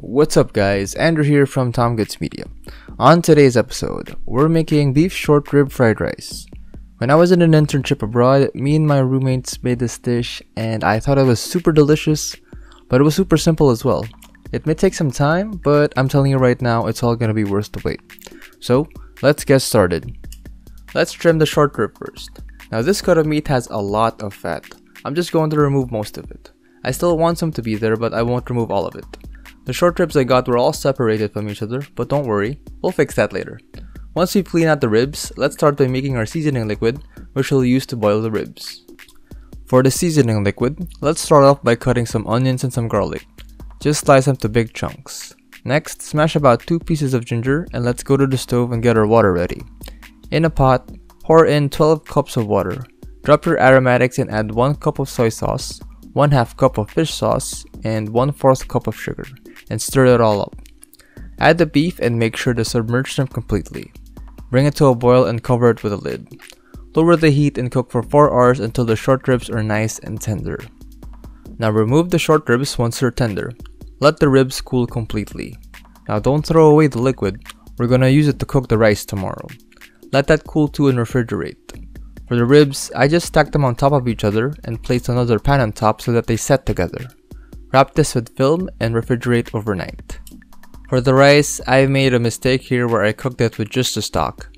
What's up guys, Andrew here from Tomguts Media. On today's episode, we're making beef short rib fried rice. When I was in an internship abroad, me and my roommates made this dish and I thought it was super delicious, but it was super simple as well. It may take some time, but I'm telling you right now, it's all gonna be worth the wait. So, let's get started. Let's trim the short rib first. Now this cut of meat has a lot of fat. I'm just going to remove most of it. I still want some to be there, but I won't remove all of it. The short ribs I got were all separated from each other, but don't worry, we'll fix that later. Once we clean out the ribs, let's start by making our seasoning liquid, which we'll use to boil the ribs. For the seasoning liquid, let's start off by cutting some onions and some garlic. Just slice them to big chunks. Next, smash about 2 pieces of ginger and let's go to the stove and get our water ready. In a pot, pour in 12 cups of water. Drop your aromatics and add 1 cup of soy sauce, 1 half cup of fish sauce, and 1 4th cup of sugar and stir it all up. Add the beef and make sure to submerge them completely. Bring it to a boil and cover it with a lid. Lower the heat and cook for 4 hours until the short ribs are nice and tender. Now remove the short ribs once they're tender. Let the ribs cool completely. Now don't throw away the liquid, we're gonna use it to cook the rice tomorrow. Let that cool too and refrigerate. For the ribs, I just stacked them on top of each other and placed another pan on top so that they set together. Wrap this with film and refrigerate overnight. For the rice, I made a mistake here where I cooked it with just the stock.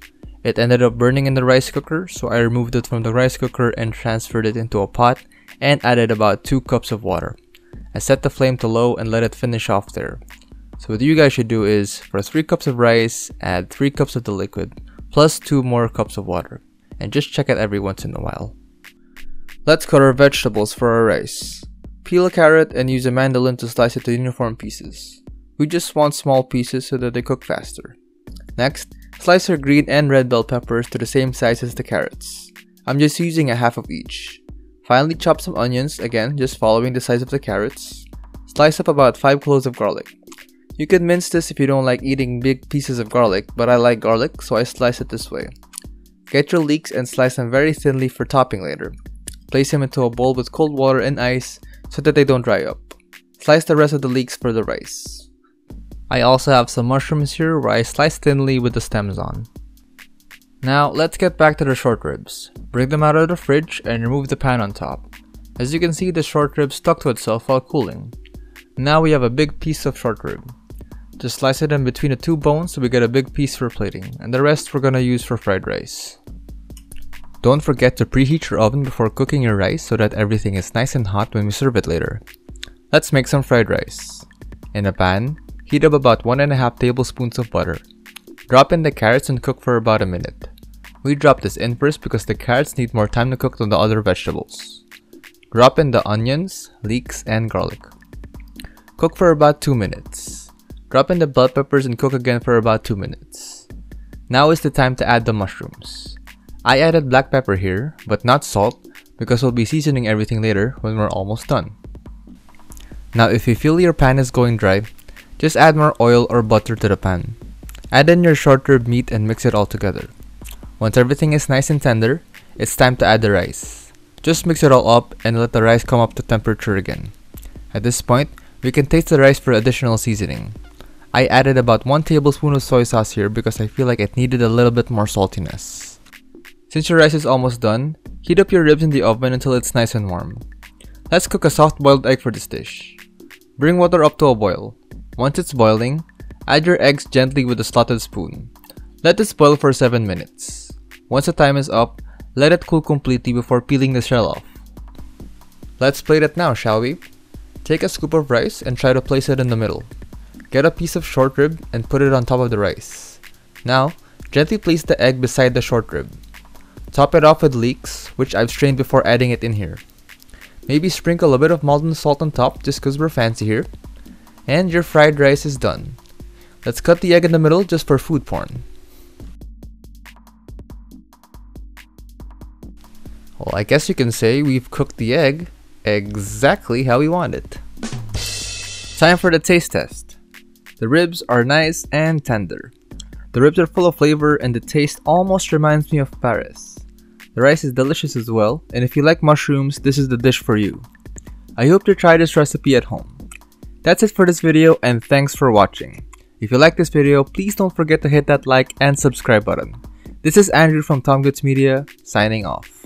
It ended up burning in the rice cooker, so I removed it from the rice cooker and transferred it into a pot and added about 2 cups of water. I set the flame to low and let it finish off there. So what you guys should do is, for 3 cups of rice, add 3 cups of the liquid, plus 2 more cups of water, and just check it every once in a while. Let's cut our vegetables for our rice. Peel a carrot and use a mandolin to slice it to uniform pieces. We just want small pieces so that they cook faster. Next, slice our green and red bell peppers to the same size as the carrots. I'm just using a half of each. Finally chop some onions, again just following the size of the carrots. Slice up about 5 cloves of garlic. You can mince this if you don't like eating big pieces of garlic, but I like garlic so I slice it this way. Get your leeks and slice them very thinly for topping later. Place them into a bowl with cold water and ice so that they don't dry up. Slice the rest of the leeks for the rice. I also have some mushrooms here where I slice thinly with the stems on. Now let's get back to the short ribs. Bring them out of the fridge and remove the pan on top. As you can see the short rib stuck to itself while cooling. Now we have a big piece of short rib. Just slice it in between the two bones so we get a big piece for plating, and the rest we're gonna use for fried rice. Don't forget to preheat your oven before cooking your rice so that everything is nice and hot when we serve it later. Let's make some fried rice. In a pan, heat up about 1.5 tablespoons of butter. Drop in the carrots and cook for about a minute. We drop this in first because the carrots need more time to cook than the other vegetables. Drop in the onions, leeks, and garlic. Cook for about 2 minutes. Drop in the bell peppers and cook again for about 2 minutes. Now is the time to add the mushrooms. I added black pepper here, but not salt, because we'll be seasoning everything later when we're almost done. Now if you feel your pan is going dry, just add more oil or butter to the pan. Add in your short rib meat and mix it all together. Once everything is nice and tender, it's time to add the rice. Just mix it all up and let the rice come up to temperature again. At this point, we can taste the rice for additional seasoning. I added about 1 tablespoon of soy sauce here because I feel like it needed a little bit more saltiness. Since your rice is almost done, heat up your ribs in the oven until it's nice and warm. Let's cook a soft boiled egg for this dish. Bring water up to a boil. Once it's boiling, add your eggs gently with a slotted spoon. Let this boil for 7 minutes. Once the time is up, let it cool completely before peeling the shell off. Let's plate it now, shall we? Take a scoop of rice and try to place it in the middle. Get a piece of short rib and put it on top of the rice. Now, gently place the egg beside the short rib. Top it off with leeks, which I've strained before adding it in here. Maybe sprinkle a bit of Maldon salt on top just cause we're fancy here. And your fried rice is done. Let's cut the egg in the middle just for food porn. Well, I guess you can say we've cooked the egg exactly how we want it. Time for the taste test. The ribs are nice and tender. The ribs are full of flavor and the taste almost reminds me of pares. The rice is delicious as well, and if you like mushrooms, this is the dish for you. I hope to try this recipe at home. That's it for this video and thanks for watching. If you like this video, please don't forget to hit that like and subscribe button. This is Andrew from Tomguts Media, signing off.